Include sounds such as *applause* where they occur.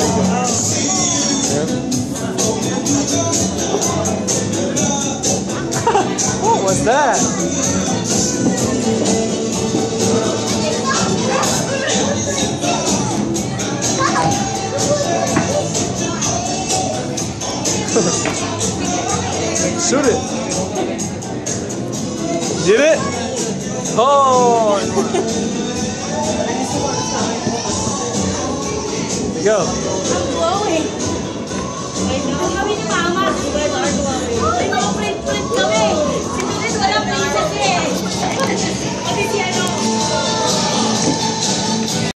Yeah. what was that? *laughs* Shoot it. Did it? Oh! go.